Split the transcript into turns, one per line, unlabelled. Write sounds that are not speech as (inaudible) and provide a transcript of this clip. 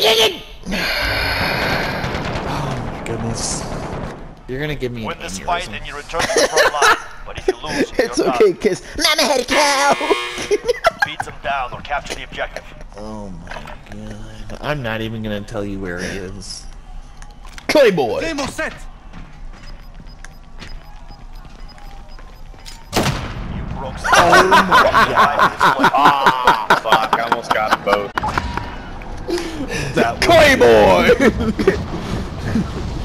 (sighs) Oh my goodness. You're gonna give me
Win
an
this fight and you return to the front line. (laughs) But if you lose,
It's
you're
okay,
done.
kiss. Mama had a cow. (laughs)
Beat them down or capture the objective.
Oh my god. I'm not even gonna tell you where he is.
Clayboi.
Demo set!
You broke
Oh my (laughs) god.
Ah, fuck, I almost got both.
That (laughs) (laughs)